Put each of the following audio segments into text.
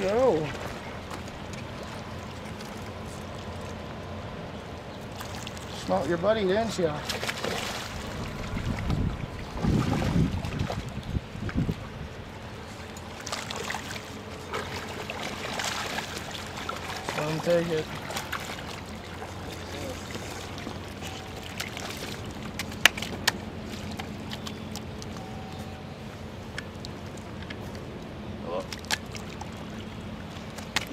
go. Smelt your buddy, didn't you? Him take it.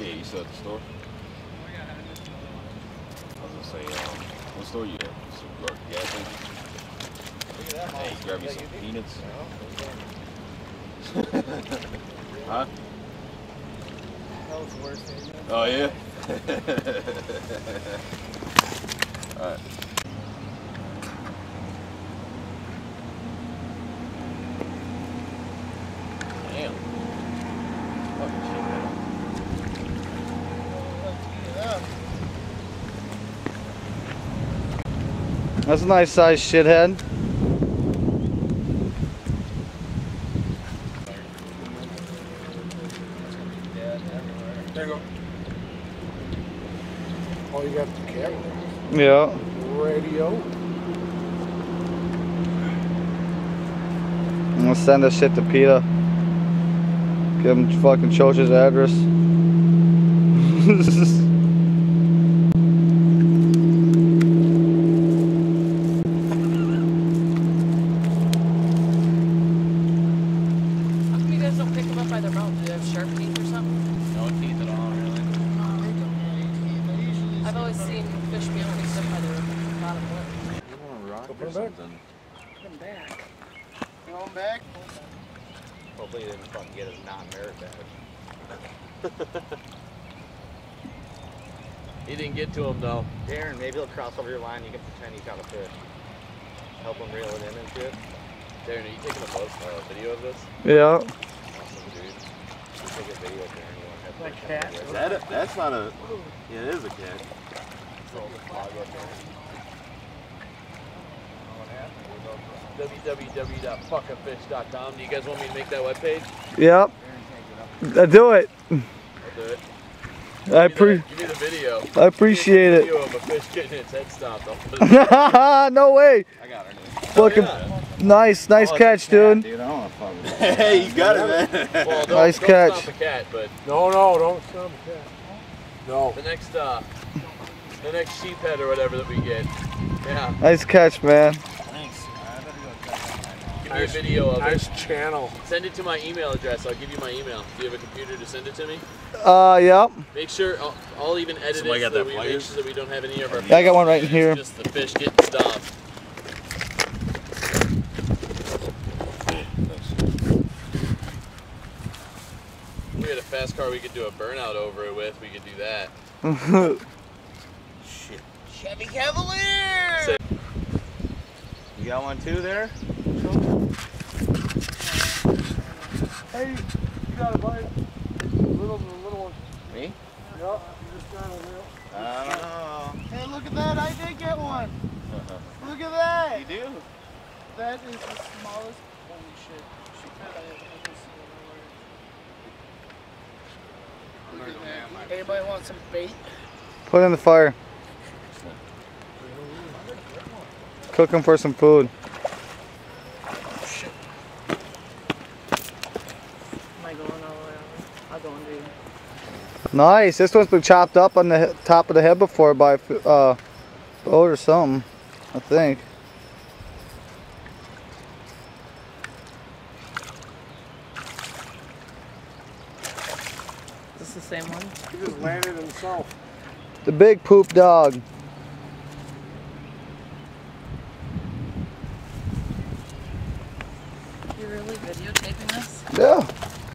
Yeah, you still at the store? I was gonna say, um, what store you at? Some gas station? Hey, grab me some peanuts. huh? Hell's worse than Oh yeah. All right. Damn. Fucking shit, man. That's a nice size shithead. There you go. Oh, you got the camera. Yeah. Radio. I'm gonna send this shit to Peter. Give him fucking Choch's address. How come you guys don't pick them up by their mouth? Do they have sharp teeth or something? No teeth at all, really. I've always seen fish be able to pick them by their bottom lip. You want a rock Go put or 'em back. something? Put back. Going back? Hopefully he didn't fucking get his non-merit badge. He didn't get to him though. Darren, maybe he'll cross over your line. You can pretend he caught a fish. Help him reel it in and shit. Darren, are you taking a photo, uh, video of this? yeah. Awesome, dude. You take a video, Darren. You have to cat? that that's not a. Yeah, it is a cat. Throw the flag up there. www.fuckafish.com. Do you guys want me to make that webpage? Yep. Uh, do it. I'll do it. I Give me pre the- Give me the video. I appreciate it. Video of a fish getting its head stomped. I'll put it- no way. I got her. Fucking nice, nice catch, dude. Dude, I don't want to fuck with that. Hey, you got it, man. Well, don't, Nice don't catch. stomp a cat, but No, no, don't stop that. No. the next, uh, the next sheephead or whatever that we get, yeah, Nice catch, man. Give me a video of Nice it. channel. Send it to my email address. I'll give you my email. Do you have a computer to send it to me? Uh, yep. Make sure I'll, I'll even edit Somebody it got so that that we flyer? make sure that we don't have any of our. Yeah, I got one right in It's here. Just the fish getting stomped. If we had a fast car we could do a burnout over it with. We could do that. Chevy Cavalier! You got one too there? Hey, you got a bite? Little, the little one. Me? Yep. You just got a real. I don't know. Hey, look at that. I did get one. Look at that. You do? That is the smallest. Holy shit. sheephead I have ever seen in my life. Look at that. Anybody want some bait? Put it in the fire. Cook him for some food. Am I going all the way over? I'll go under you. Nice. This one's been chopped up on the top of the head before by uh, boat or something. I think. Is this the same one? He just landed himself. The big poop dog. You really videotaping this? Yeah.